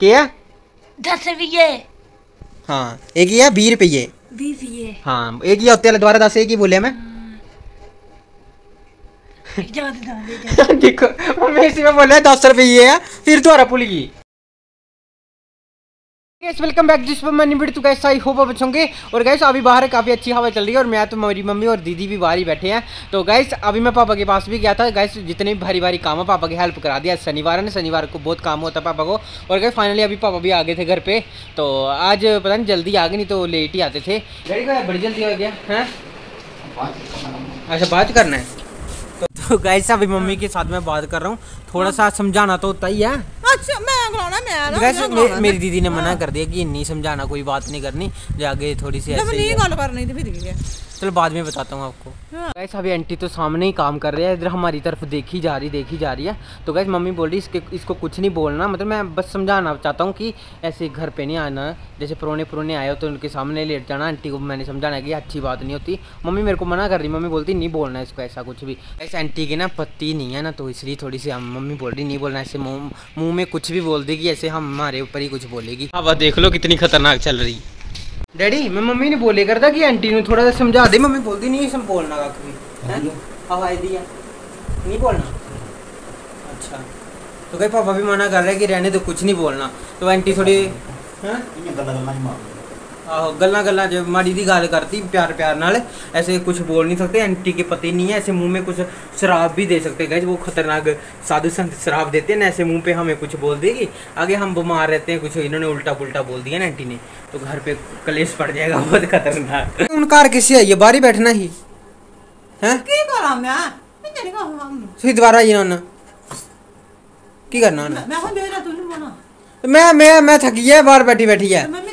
क्या दस रुपये। हाँ एक ही बीस रुपये। बीस रुपये। हाँ एक ही होते हैं दस एक ही बोले मैं। ज़्यादा देखो मम्मी इसी में बोले दस रुपये है फिर दोबारा भूल गई। गैस वेलकम बैक जिस पर मैंने वीडियो तो गैस आई होप आप होंगे। और गैस अभी बाहर काफ़ी अच्छी हवा चल रही है और मैं तो मेरी मम्मी और दीदी भी बाहर ही बैठे हैं। तो गैस अभी मैं पापा के पास भी गया था। गैस जितने भी भारी भारी काम है पापा की हेल्प करा दिया। शनिवार ना शनिवार को बहुत काम होता पापा को। और गैस फाइनली अभी पापा भी आ गए थे घर पे। तो आज पता नहीं जल्दी आ गए नहीं तो लेट ही आते थे। बड़ी जल्दी हो गया हैं? अच्छा बात करना है। तो, तो गैस अभी मम्मी के साथ मैं बात कर रहा हूँ। थोड़ा सा समझाना तो होता ही है। अच्छा मैं मैं ना मे, मेरी दीदी ने मना कर दिया कि नहीं समझाना कोई बात नहीं करनी जाके थोड़ी सी ऐसे ही। गल करनी थी फिर चलो बाद में बताता हूँ आपको। हाँ। गैस अभी आंटी तो सामने ही काम कर रही है। इधर हमारी तरफ़ देखी जा रही देखी जा रही है। तो गैस मम्मी बोल रही इसके इसको कुछ नहीं बोलना। मतलब मैं बस समझाना चाहता हूँ कि ऐसे घर पे नहीं आना। जैसे पुराने पुराने आए हो तो उनके सामने लेट जाना। आंटी को मैंने समझाना कि अच्छी बात नहीं होती। मम्मी मेरे को मना कर रही मम्मी बोलती नहीं बोलना इसको ऐसा कुछ भी। ऐसे आंटी की ना पत्ती नहीं है ना तो इसलिए थोड़ी सी हम मम्मी बोल रही नहीं बोलना। ऐसे मुँह में कुछ भी बोल देगी ऐसे हम हमारे ऊपर ही कुछ बोलेगी। अब देख लो कितनी खतरनाक चल रही। डैडी मैं मम्मी ने बोले करता कि आंटी ने थोड़ा सा समझा दे। मम्मी बोलती नहीं इसमें बोलना कख भी हवाई दिया नहीं बोलना? अच्छा। तो कहीं पापा भी मना कर रहे हैं कि रहने तो कुछ नहीं बोलना। तो आंटी थोड़ी हैं ਆਹੋ ਗੱਲਾਂ ਗੱਲਾਂ ਚ ਮਾੜੀ ਦੀ ਗੱਲ ਕਰਤੀ प्यार प्यार नाल ऐसे कुछ बोल नहीं सकते आंटी के पते नहीं है ऐसे मुंह में कुछ शराब भी दे सकते हैं वो खतरनाक साधु संत शराब देते हैं ना ऐसे मुंह पे हमें कुछ बोल देगी आगे हम बीमार रहते हैं कुछ इन्होंने उल्टा पुल्टा बोल दिया ना आंटी ने तो घर पे कलेश पड़ जाएगा बहुत खतरनाक उन कार किसी है ये बाहर ही बैठना ही हैं की करा मैं मैं नहीं कहा फिर दोबारा आई ना की करना उन्हें मैं हूं बेरा तू नहीं बना मैं मैं मैं थकी है बाहर बैठी बैठी है मम्मी तो गई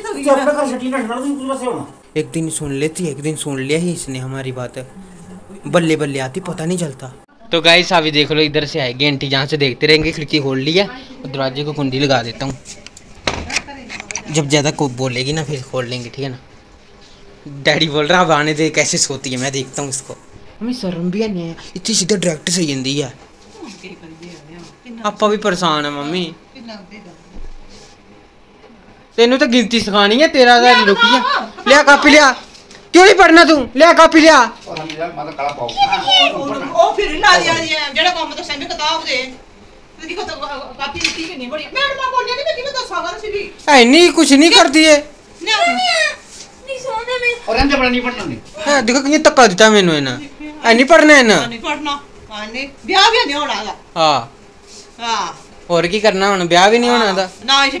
एक दिन सुन लेती एक दिन सुन लिया ही इसने हमारी बात। बल्ले बल्ले आती पता नहीं चलता। तो गाइस अभी देख लो इधर से आएगी आंटी जहाँ से देखते रहेंगे खिड़की खोल ली है और दरवाजे को कुंडी लगा देता हूँ। जब ज़्यादा को बोलेगी ना फिर खोल लेंगे ठीक है ना? डैडी बोल रहा अब आने दे कैसे सोती है? मैं देखता हूँ इसको। हमें शर्म भी नहीं है। इतनी सीधा डायरेक्ट सही है। आपा भी परेशान है मम्मी। ਤੈਨੂੰ ਤਾਂ ਗਿਣਤੀ ਸਿਖਾਣੀ ਹੈ ਤੇਰਾ ਤਾਂ ਰੁਕੀ ਆ। ਲਿਆ ਕਾਪੀ ਲਿਆ। ਕਿਉਂ ਨਹੀਂ ਪੜਨਾ ਤੂੰ? ਲਿਆ ਕਾਪੀ ਲਿਆ। ਉਹ ਕੁਛ ਨਹੀਂ ਕਰਦੀ ਏ। ਨਹੀਂ ਸੋਹਣੇ ਮੈਂ। ਔਰ ਇਹਦੇ ਬੜਾ ਨਹੀਂ ਪੜਨਾ ਨਹੀਂ ਹਾਂ ਦੇਖੋ ਕਿੰਨੇ ਤੱਕਾ ਦਿੱਤਾ ਮੈਨੂੰ ਇਹਨਾਂ। ਐਨੀ ਪੜਨਾ ਇਹਨਾਂ। ਨਹੀਂ ਪੜਨਾ ਕਾਨੇ ਵਿਆਹ ਵੀ ਨਹੀਂ ਹੋਣਾ ਹਾਂ। ਹਾਂ। ਹੋਰ ਕੀ ਕਰਨਾ ਹੁਣ? ਵਿਆਹ ਵੀ ਨਹੀਂ ਹੋਣਾ ਦਾ ਨਾ ਇਹ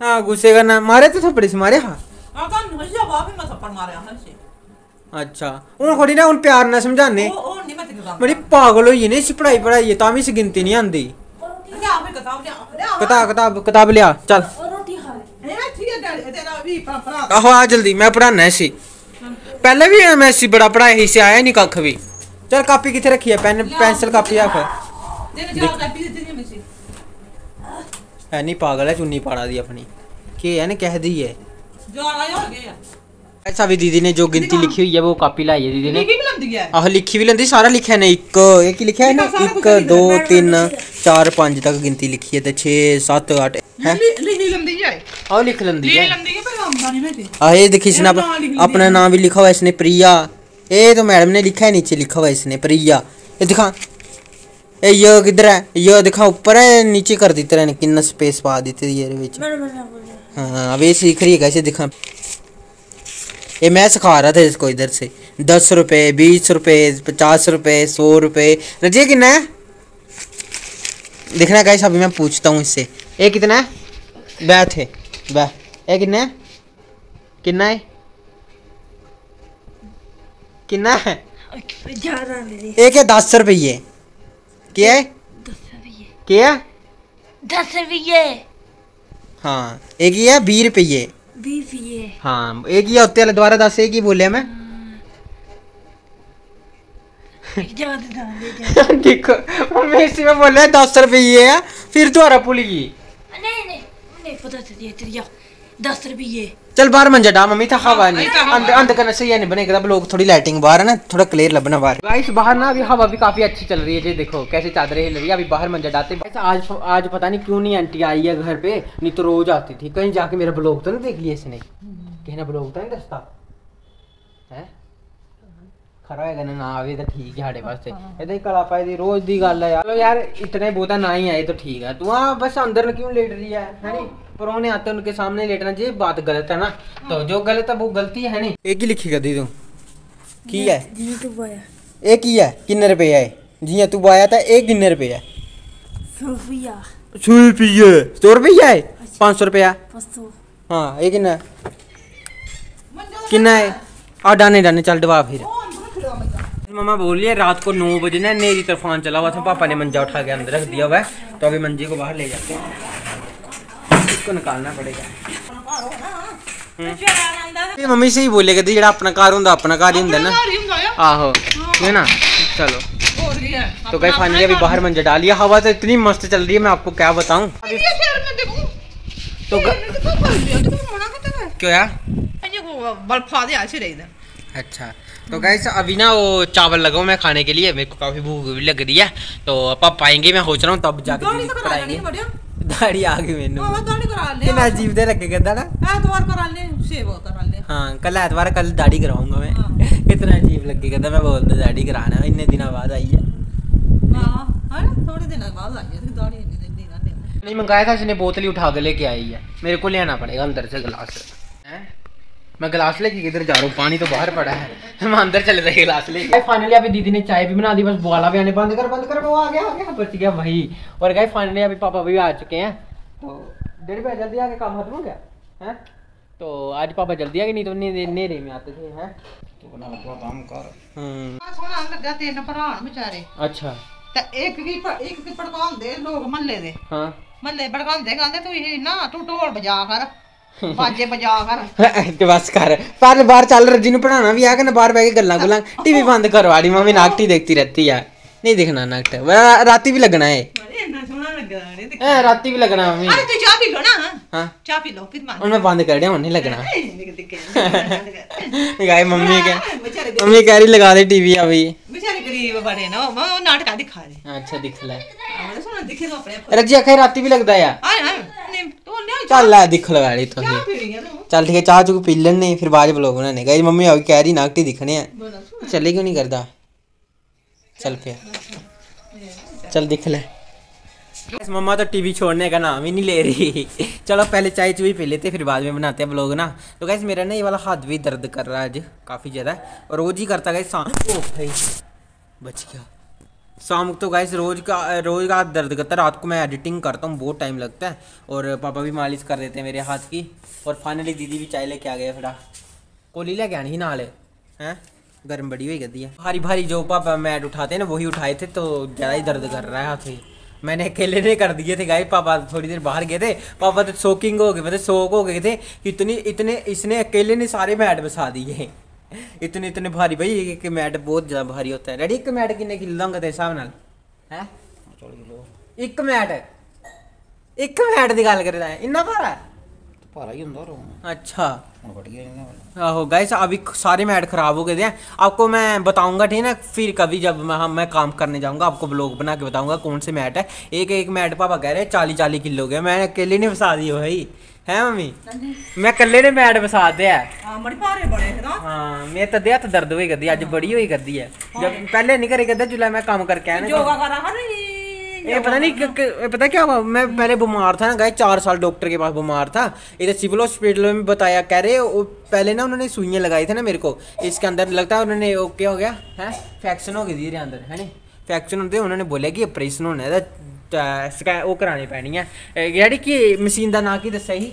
हाँ घुसेगा ना मारे तो थप्पड़ से मारे? हाँ। अच्छा। हूँ थोड़ी ना हूँ प्यार ना समझाने। मेरी पागल होई ना इसी पढ़ाई पढ़ाई तां भी इसी गिनती नहीं आंदी। किताब किताब किताब लिया चल। आहो आ जल्दी मैं पढ़ाना इसी। पहले भी मैं इसी बड़ा पढ़ाया इसी आया नहीं कख भी। चल कॉपी कितने रखी है? पेन पेंसिल कापी आख। है पागल है चुन्नी पाड़ा दी अपनी। के है ना कह दी है। ऐसा भी दीदी ने जो गिनती लिखी हुई है वो कॉपी लाई है दीदी ने। आह लिखी भी लंदी सारा लिखे है ना एक। एक लिखा है ना एक दो तीन चार पाँच तक गिनती लिखी है तो छे सत्त अठ आह लिख लंदी है। आह ये इसने अपना नाम भी लिखा हुआ इसने प्रिया। ये तो मैडम ने लिखा है नीचे लिखा हुआ इसने प्रिया। ये दिखा। ये ये किधर है? ये दिखा ऊपर है नीचे कर दी तरह ने कितना स्पेस पा दी थी ये बीच। हाँ अब ये सीख रही है कैसे दिखा ये मैं सिखा रहा था इसको इधर से। दस रुपये बीस रुपये पचास रुपए सौ रुपए। रजिए कितना है? देखना कैसे अभी मैं पूछता हूँ इससे। ये कितना है? बै थे बै ये कितना है? कितना है? कितना है? एक है दस रुपये क्या है? क्या? दस रुपये। हाँ एक ही है बीस रुपये। हाँ एक ही है वाले दोबारा दस एक ही बोलिया मैं। ज़्यादा देखो मैं इसी में बोल दस रुपये है फिर दोबारा भूल गई नहीं नहीं नहीं पता चलिए तेरी दस रुपये चल बाहर मंजा डा मम्मी था हवा नहीं हाँ, इतना हवा। अंदर अंदर करना सही है नहीं बनेगा अब लोग थोड़ी लाइटिंग बाहर है ना थोड़ा क्लियर लगना बाहर गाइस बाहर ना अभी हवा भी काफी अच्छी चल रही है जी देखो कैसे चादरें हिल रही है अभी बाहर मंजा डालते हैं। Guys, आज आज पता नहीं क्यों नहीं आंटी आई है घर पे नहीं तो रोज आती थी कहीं जाके मेरा ब्लॉग तो नहीं देख लिया इसने कहना ब्लॉग तो नहीं दसता है ਖਰਾ ਹੈਗਾ ਨਾ ਨਾ ਆਵੇ ਤਾਂ ਠੀਕ ਹੈ ਸਾਡੇ ਵਾਸਤੇ ਇਹਦਾ ਹੀ ਕਲਾ ਪਾਈ ਦੀ ਰੋਜ਼ ਦੀ ਗੱਲ ਹੈ ਯਾਰ ਚਲੋ ਯਾਰ इतने बहुता ना ही आए तो ठीक है तू हाँ बस अंदर क्यों लेट रही है है नहीं परौने आते हैं, उनके सामने लेटना चाहिए बात गलत है ना? तो जो गलत है वो गलती है नहीं। एक ही लिखी कर दी तू। की है? तो एक ही है किन्ने रुपए है? जी तू आया था एक किन्ने रुपए है? सौ रुपया सौ रुपये सौ रुपया है? पाँच सौ। रुपया हाँ? ये किन्ना किन्ना है? आ डाने डाने चल डवा फिर। मम्मा बोल रही है रात को नौ बजे ना नेरी तूफ़ान चला हुआ था पापा ने मंजा उठा के अंदर रख दिया हुआ है। तो अभी मंजे को बाहर ले जाते हैं। इसको निकालना पड़ेगा। मम्मी से ही बोलेगा तो दी अपना घर होंदा अपना घर ही होंदा ना। आहो है ना? चलो। तो कहीं फाइनली अभी बाहर मंजा डालिए हवा तो इतनी मस्त चल रही है मैं आपको क्या बताऊँ? तो क्यों यार? अच्छा। तो गैस अभी ना वो चावल लगाऊँ मैं खाने के लिए मेरे को काफ़ी भूख भी लग रही है। तो पापा आएँगे मैं सोच रहा हूँ तब जाके दाढ़ी तो आ गई हाँ, मैंने ना हाँ। जीव दे रखेगा दादा एतवार करा ले सेव करा ले। हाँ कल एतवार कल दाढ़ी कराऊँगा मैं। हाँ। कितना अजीब लगे था मैं बोलता दाढ़ी कराना इतने दिन बाद आई है। थोड़े दिनों बाद आई है दाढ़ी नहीं मंगाया था इसने बोतल ही उठा के लेके आई है। मेरे को लेना पड़ेगा अंदर से गिलास मैं गिलास लेके किधर जा रहा हूँ? पानी तो बाहर पड़ा है। हम अंदर चले जाए गिलास लेके। फाइनली अभी दीदी ने चाय भी बना दी बस बुआला भी आने बंद कर बंद कर वो आ गया आ गया बच गया वही। और गए फाइनली अभी पापा भी आ चुके हैं। तो डेढ़ बजे जल्दी आके काम खत्म हो गया है? तो आज पापा जल्दी आगे नहीं तो नेरे में आते थे हैं? तो अच्छा। एक की एक की भड़काम दे लोग महल्ले दे। हाँ। महल्ले भड़काम दे कहंदे तू ना तू ढोल बजा कर। ਬਾਜੇ ਵਜਾ ਕਰ ਤੇ ਬਸ ਕਰ ਪਰ ਬਾਹਰ ਚੱਲ ਰੱਜੀ ਨੂੰ ਪੜਾਉਣਾ ਵੀ ਆ ਕਿ ਨਾ ਬਾਹਰ ਬਹਿ ਕੇ ਗੱਲਾਂ ਗੁੱਲਾਂ ਟੀਵੀ ਬੰਦ ਕਰਵਾੜੀ ਮੰਮੀ ਨਾਕਟੀ ਦੇਖਤੀ रहती है नहीं देखना नाकट राती भी लगना है ਇੰਨਾ ਸੋਹਣਾ ਲੱਗਾ ਨੇ ਤੇ ए, राती भी लगना मम्मी ਅਰੇ ਤੂੰ ਚਾਹ ਪੀ ਲੋ ਨਾ हाँ ਚਾਹ ਪੀ ਲੋ ਫਿਰ ਮਾਰ और मैं बंद कर दिया नहीं लगना ਵਿਚਾਰੇ गाय मम्मी के मम्मी कह रही लगा दे टीवी अभी ਵਿਚਾਰੇ ਗਰੀਬ ਬੜੇ ਨਾ ਉਹ ਉਹ ਨਾਟਕਾਂ ਦਿਖਾ ਦੇ अच्छा दिख ले ਆਹ ਸੋਹਣਾ ਦਿਖੇ ਤਾਂ ਆਪਣੇ रजी आखे राती भी लगता है यार ਆਏ ਹਾਂ ਨਹੀਂ ਤੂੰ ਨਹੀਂ चल दिख लो वाली तो चल ठीक है चाह चू पी लैने फिर बाद ब्लॉग बनाने गए मम्मी आओ कह रही नागटी दिक्खने हैं चले क्यों नहीं करता चल फिर चल दिख ले मम्मा तो टीवी छोड़ने का नाम ही नहीं ले रही चलो पहले चाय चुई पी लेते फिर बाद में बनाते हैं ब्लॉग ना तो गैस मेरा ना ये वाला हाथ भी दर्द कर रहा है आज काफ़ी ज़्यादा और रोज ही करता गए सा ओ भाई बच गया शाम को तो गैस रोज़ का रोज़ का हाथ दर्द करता है रात को मैं एडिटिंग करता हूँ बहुत टाइम लगता है। और पापा भी मालिश कर देते हैं मेरे हाथ की। और फाइनली दीदी भी चाय लेके आ गए फिर कोली लेके आनी ही नाले। हैं? गर्म बड़ी हुई गद्दी है। भारी भारी जो पापा मैट उठाते हैं ना वही उठाए थे तो ज़्यादा ही दर्द कर रहा है हाथ ही मैंने अकेले ने कर दिए थे गाय पापा थोड़ी देर बाहर गए थे। पापा तो सोकिंग हो गए मतलब सोक हो गए थे इतनी इतने इसने अकेले ने सारे मैट बसा दिए। इतने इतने भारी भाई एक एक मैट बहुत ज़्यादा भारी होता है। रेडी एक मैट किन्ने किलो होंगे तेरे हिसाब नाल? है? एक मैट। एक मैट की गल कर रहा है। इन्ना भारा है? ਭਾਰਾ ਹੀ ਹੁੰਦਾ ਰੋ अच्छा ਹੁਣ ਵੱਟ ਗਿਆ ਇਹਨਾਂ ਵਾਲਾ आहो गाइस अभी सारे मैट खराब हो गए थे आपको मैं बताऊंगा ठीक है ना फिर कभी जब मैं हम मैं काम करने जाऊंगा आपको ब्लॉग बना के बताऊंगा कौन से मैट है एक एक मैट पापा कह रहे हैं चालीस चालीस किलो के मैंने अकेले नहीं फंसा दिए भाई है मम्मी मैं अकेले ने मैट फंसा दिया है ਆ ਮੜੀ ਭਾਰੇ ਬੜੇ ਹੈ ਨਾ हाँ मेरे तो देह दर्द हुई करती है अज बड़ी हुई करती है जब पहले नहीं करे करता जुलाई मैं काम करके आया ना ਯੋਗਾ ਕਰਾ ਹਰ ये पता नहीं पता क्या हुआ? मैं पहले बीमार था ना, गए चार साल डॉक्टर के पास बीमार था। इधर सिविल हॉस्पिटल में बताया, कह रहे पहले ना उन्होंने सुइयाँ लगाई थी ना मेरे को। इसके अंदर लगता है उन्होंने क्या हो गया? है? फैक्शन हो गई थी अंदर, है नी फैक्शन होते उन्होंने बोला कि ऑपरेशन होना तो वो करानी पैनी है। यानी कि मशीन का नाम की दसा ही?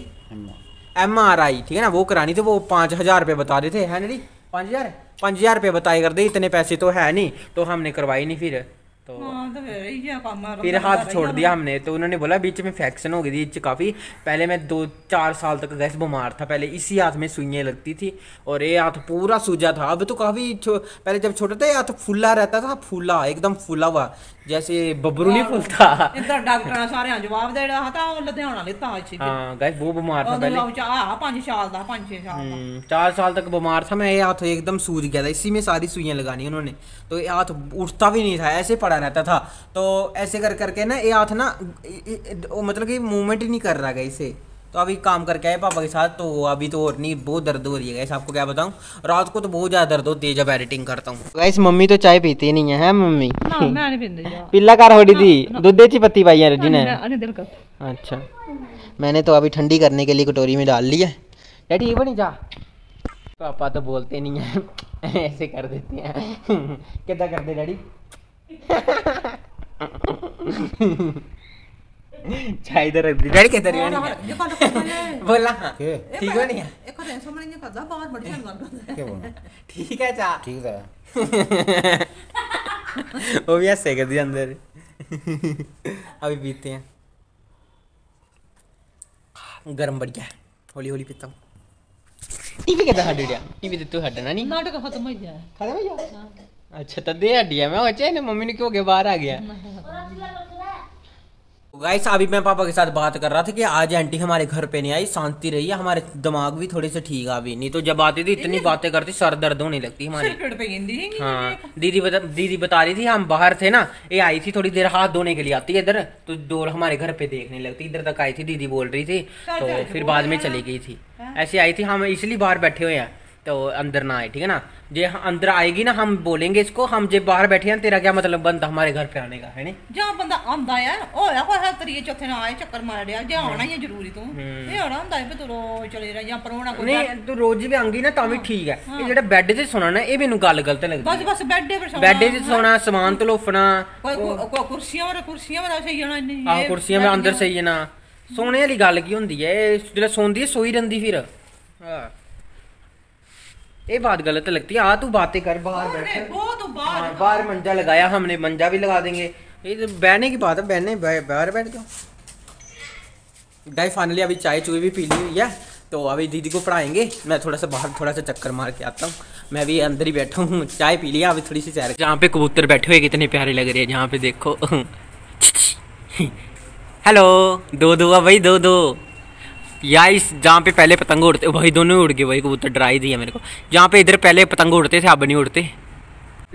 एम आर आई ठीक है ना? वो करानी थी, वो पाँच हज़ार रुपये बता रहे थे, है ना जी? पाँच हज़ार? पाँच हज़ार रुपये बताए कर दे, इतने पैसे तो है नहीं तो हमने करवाई नहीं फिर। तो, हाँ, तो, फिर हाथ छोड़ दिया हमने तो उन्होंने बोला बीच में फैक्शन हो गई थी काफ़ी पहले मैं दो चार साल तक गैस बीमार था पहले इसी हाथ में सुइयाँ लगती थी और ये हाथ पूरा सूजा था। अब तो काफ़ी पहले जब छोटा था हाथ फूला रहता था फूला एकदम फूला हुआ जैसे बबरू नहीं हाँ, फूलता। डॉक्टर सारे जवाब दे रहा था और लुधियाना लेता हाँ गैस वो बीमार था पहले। हाँ, पाँच साल था पाँच छः साल हम्म, चार साल तक बीमार था मैं ये हाथ एकदम सूज गया था इसी में सारी सुइयाँ लगानी उन्होंने। तो ये हाथ उठता भी नहीं था ऐसे पड़ा पड़ा रहता था। तो ऐसे कर करके ना ये हाथ ना मतलब कि मूवमेंट ही नहीं कर रहा गया इसे। तो अभी काम करके आए पापा के साथ तो अभी तो और नहीं बहुत दर्द हो रही है। आपको क्या बताऊँ? रात को तो बहुत ज़्यादा दर्द होती है जब एडिटिंग करता हूँ। गैस मम्मी तो चाय पीती नहीं है, है मम्मी? पिल्ला कार होड़ी थी। दूध देती पत्ती पाई है ने? अच्छा। मैंने तो अभी ठंडी करने के लिए कटोरी में डाल ली है। डैडी ये बनी जा। पापा तो बोलते नहीं है ऐसे कर देते हैं। कितना करते डैडी? चाय इधर रख दी। बैठ के इधर ये बोला हाँ ठीक है नहीं है एक और टेंशन मरेंगे नहीं पता बहुत बढ़िया लग रहा है ठीक है चा ठीक है वो भी ऐसे कर दिया अंदर। अभी पीते हैं। गरम बढ़िया होली होली पीता हूँ। टीवी के तो हट टीवी तो तू हटना नहीं? नाटक खत्म हो गया। खत्म हो गया? अच्छा तो तदे हड्डिया मैं बच्चे ने मम्मी ने क्यों के बाहर आ गया? तो गाइस अभी मैं पापा के साथ बात कर रहा था कि आज आंटी हमारे घर पे नहीं आई शांति रही है हमारे दिमाग भी थोड़े से ठीक है अभी नहीं। तो जब आती थी इतनी बातें करती सर दर्द होने लगती हमारी। हाँ दीदी बता दीदी बता रही थी हम बाहर थे ना ये आई थी थोड़ी देर हाथ धोने के लिए आती है इधर तो डोर हमारे घर पे देखने लगती इधर तक आई थी दीदी बोल रही थी तो फिर बाद में चली गई थी। ऐसी आई थी हम इसलिए बाहर बैठे हुए हैं तो अंदर ना आए ठीक है ना जे हम- अंदर आएगी ना हम बोलेंगे इसको हम जे बाहर बैठे हैं तेरा क्या मतलब बनता हमारे घर पे आने का है नहीं ਜਾਂ ਬੰਦਾ ਆਂਦਾ ਆ ਹੋਇਆ ਕੋਈ ਹੈ ਤਰੀਏ ਚੌਥੇ ਨਾਲ ਆਏ ਚੱਕਰ ਮਾਰ ਡਿਆ ਜੇ ਆਉਣਾ ਹੀ ਹੈ ਜ਼ਰੂਰੀ ਤੂੰ ਇਹ ਆਉਣਾ ਹੁੰਦਾ ਹੈ ਵੀ ਤੂੰ ਰੋਜ਼ ਚਲੇ ਜਾ ਜਾਂ ਪਰੋਣਾ ਕੋਈ ਨਹੀਂ ਤੂੰ ਰੋਜ਼ ਵੀ ਆਂਗੀ ਨਾ ਤਾਂ ਵੀ ਠੀਕ ਹੈ ਇਹ ਜਿਹੜਾ ਬੈੱਡ ਤੇ ਸੋਣਾ ਨਾ ਇਹ ਮੈਨੂੰ ਗੱਲ ਗਲਤ ਲੱਗਦੀ ਬਸ ਬਸ ਬੈੱਡ ਦੇ ਪਰ ਸੌਣਾ ਬੈੱਡ ਤੇ ਸੋਣਾ ਸਮਾਨ ਤਲੋਫਣਾ ਕੋਈ ਕੋਈ ਕੁਰਸੀਆਂ ਵਾਲਾ ਕੁਰਸੀਆਂ ਵਾਲਾ ਸਹੀ ਹੋਣਾ ਨਹੀਂ ਆਹ ਕੁਰਸੀਆਂ ਮੈਂ ਅੰਦਰ ਸਹੀ ਹੈ ਨਾ ਸੋਨੇ ਵਾਲੀ ਗੱਲ ਕੀ ਹੁੰਦੀ ਹੈ ਇਹ ਜਿਹੜਾ ਸੌਂਦੀ ਹੈ ਸੋਈ ਰਹਿੰਦੀ ਫਿਰ ਹਾਂ ये बात गलत लगती है। आ तू बातें कर बाहर बैठ। हाँ, बाहर मंजा लगाया हमने मंजा भी लगा देंगे। ये तो बहने की बात है बहने बाहर बैठ जाओ। डाई फाइनली अभी चाय चुई भी पी ली हुई है तो अभी दीदी को पढ़ाएँगे। मैं थोड़ा सा बाहर थोड़ा सा चक्कर मार के आता हूँ। मैं भी अंदर ही बैठा हूँ चाय पी लिया अभी थोड़ी सी चाय जहाँ पे कबूतर बैठे हुए कितने प्यारे लग रहे हैं जहाँ पे देखो। हेलो दो दो भाई दो दो या इस, जहाँ पे पहले पतंग उड़ते भाई दोनों उड़ गए भाई कबूतर डरा ही दिया मेरे को। जहाँ पे इधर पहले पतंग उड़ते थे, अब नहीं उड़ते।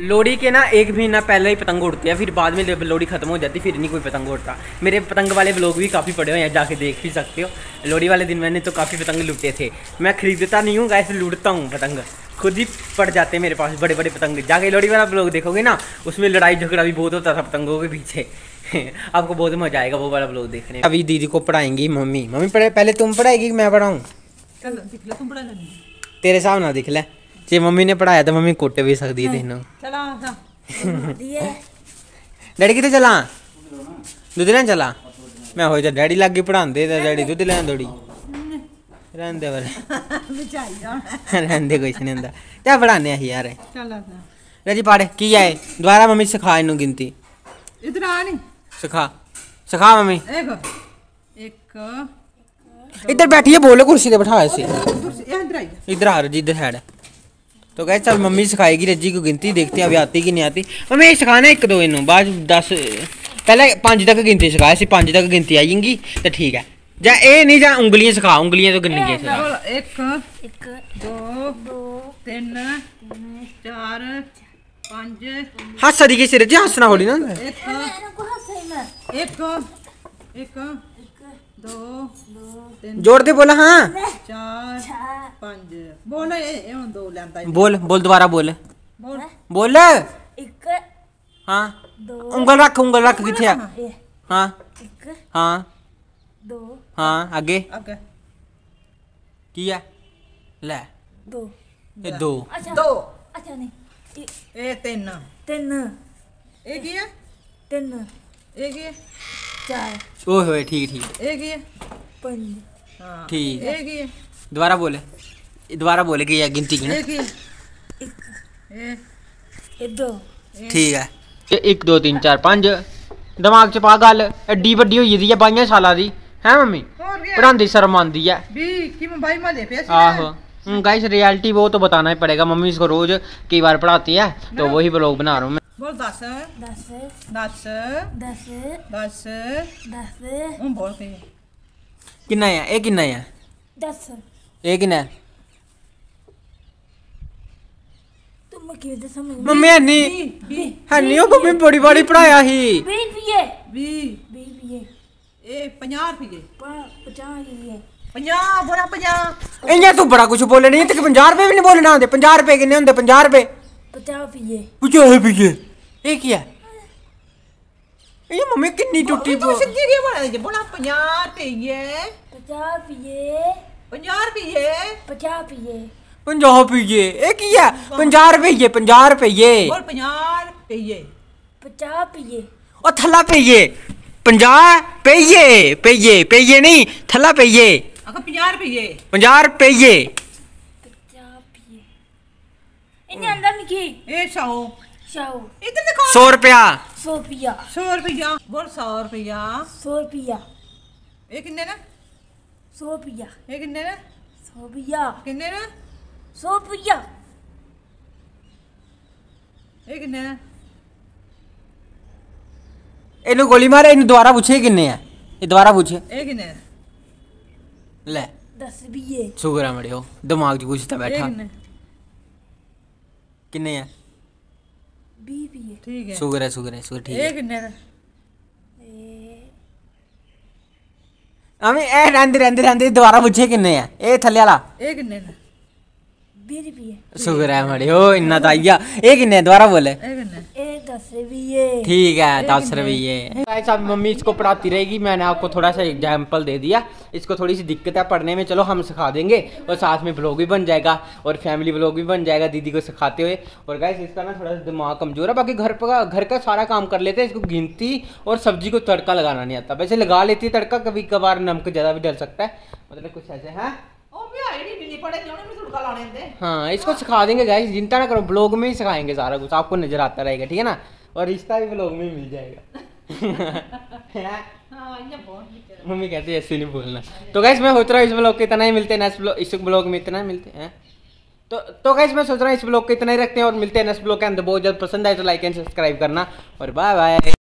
लोहड़ी के ना एक महीना पहले ही पतंग उड़ती है, फिर बाद में जब लोहड़ी खत्म हो जाती, फिर नहीं कोई पतंग उड़ता। मेरे पतंग वाले ब्लॉग भी काफ़ी पड़े हुए हैं, जाके देख भी सकते हो। लोहड़ी वाले दिन मैंने तो काफ़ी पतंग लूटे थे। मैं खरीदता नहीं हूँ ऐसे लूटता हूँ पतंग। खुद ही पड़ जाते हैं मेरे पास बड़े बड़े पतंग। जाके लोहड़ी वाला ब्लॉग देखोगे ना, उसमें लड़ाई झगड़ा भी बहुत होता था पतंगों के पीछे। आपको बहुत मज़ा आएगा वो वाला ब्लॉग देखने अभी दीदी को पढ़ाएँगी मम्मी। मम्मी पढ़े पहले तुम पढ़ाएगी मैं पढ़ाऊँ? तेरे हिसाब ना दिख ले। जे मम्मी ने पढ़ाया तो मम्मी कुट भी सकती थी डैडी कितने चला? दूध लैन चला? मैं हो जा डैडी लागे पढ़ाते डैडी दुद्ध लैन दौड़ी। रहने दे रहने कुछ नहीं होंगे क्या पढ़ाने अस यार। रज़ी पाड़े की आए? दोबारा मम्मी सिखा इन गिनती। इतना नहीं सिखा। सिखा मम्मी। इधर बैठिए बोलो कुर्सी पर बैठा ऐसे। इधर आ रही इधर साइड तो कहे चल मम्मी सिखाएगी रज्जी को गिनती देखते हैं अभी आती कि नहीं आती। मम्मी सिखाना एक दो इन बाद दस पहले पाँच तक गिनती सिखा ऐसी पाँच तक गिनती आई जाएँगी तो ठीक है। जा ए नहीं जा उंगलियाँ सिखा उंगलियाँ तो गिननी है एक दो तीन चार पाँच। हंस दी सिर जी हंसना खोली ना। एक एक दो तीन जोड़ दे बोला हाँ। चार पाँच। बोल दो बोल बोल दोबारा बोल। बोल। बोल। एक हाँ। उंगल रख उंगल रख किथे हाँ? एक हाँ। दो। हाँ आगे। आगे। की है? ले। दो। दो। अच्छा। दो। अच्छा नहीं। तीन। तीन। है? तीन। एक ये चार। ओए ठीक ठीक। एक ये पंज हाँ। ठीक। एक ये। दोबारा बोले। दोबारा बोले कि ये गिनती गिने। एक ये। ए, दो। ठीक है। एक दो तीन चार पंज दमाग च पा गल एड्डी बड्डी होई गेदी ऐ बाइयाँ साला दी। है मम्मी? पढ़ांदी शर्म आती है आहो। गाइस रियलिटी वो तो बताना ही पड़ेगा। मम्मी इसको रोज कई बार पढ़ाती है तो वही ब्लॉग बना रहा हूँ मैं। बोल 10 दस। 10 दस। 10 दस। हूँ बोल के किन्ना है? ये किन्ना है? दस। ये किन्ना है? तुम क्यों दस समझ मम्मी है नहीं है नहीं वो मम्मी बड़ी बड़ी पढ़ाया ही। बीस पिए 20 बीस पिए ए 50 रुपए पचास पिए 50 बोला 50 इयाँ तू बड़ा कुछ बोले नहीं ते 50 रुपए भी नहीं बोलना होंदे 50 रुपए किन्ने होंदे 50 रुपए पचास पिए पूछो है भैया ये क्या ये मम्मी कितनी टूटी तू सिद्धि की बोला दे बोला 50 रुपए पचास पिए 50 रुपए पचास पिए पंजाह रुपये ये क्या पंजाह रुपये पंजाह रुपये बोल 50 रुपए पचास पिए ओ थल्ला पेये पंजाह पेये पेये पेये नहीं थल्ला पेये अगर 50 रुपए पंजाह रुपये पचास पिए इन्हें अंदर मिकी ए 100 शाओ इधर देखो सौ रुपया सौ पिया 100 रुपया बोल 100 रुपया सौ पिया ਇਹ ਕਿੰਨੇ ਨੇ सौ पिया ਇਹ ਕਿੰਨੇ ਨੇ सौ पिया ਕਿੰਨੇ ਨੇ सौ पिया ਇਹ ਕਿੰਨੇ ਨੇ ਇਹਨੂੰ ਗੋਲੀ ਮਾਰੇ ਇਹਨੂੰ ਦੁਬਾਰਾ ਪੁੱਛੇ ਕਿੰਨੇ ਆ ਇਹ ਦੁਬਾਰਾ ਪੁੱਛ ਇਹ ਕਿੰਨੇ ਨੇ ले। दस भी है शुक्र है मड़ियो दिमाग जो कुछ था बैठा। कितने है बी भी है ठीक है शुक्र है शुक्र है शुक्र ठीक है कितने है अमी ए रंदे रंदे रंदे दोबारा पूछे किन्ने है ए थल्ले वाला ए किन्ने है बी भी है शुक्र है मड़ियो इन्ना तो आइया गया ए किन्ने दोबारा बोले। ए किन्ने ठीक है दस रुपये अब मम्मी इसको पढ़ाती रहेगी मैंने आपको थोड़ा सा एग्ज़ाम्पल दे दिया। इसको थोड़ी सी दिक्कत है पढ़ने में चलो हम सिखा देंगे। और साथ में ब्लॉग भी बन जाएगा और फैमिली ब्लॉग भी बन जाएगा दीदी को सिखाते हुए। और गाइस इसका ना थोड़ा सा दिमाग कमज़ोर है बाकी घर पर घर का सारा काम कर लेते हैं इसको गिनती और सब्ज़ी को तड़का लगाना नहीं आता। वैसे लगा लेती है तड़का कभी कभार नमक ज़्यादा भी डल सकता है। मतलब कुछ ऐसे है। हाँ इसको सिखा देंगे गाइस चिंता ना करो ब्लॉग में ही सिखाएँगे सारा कुछ आपको नज़र आता रहेगा ठीक है ना और रिश्ता भी ब्लॉग में ही मिल जाएगा मम्मी कहती है ऐसे नहीं बोलना तो गाइस मैं सोच रहा हूँ इस ब्लॉग के इतना ही मिलते हैं नेक्स्ट ब्लॉग इस ब्लॉग में इतना मिलते हैं तो तो गाइस मैं सोच रहा हूँ इस ब्लॉग को इतना ही रखते हैं और मिलते हैं नेक्स्ट ब्लॉग के अंदर बहुत ज़्यादा पसंद आए तो लाइक एंड सब्सक्राइब करना और बाय बाय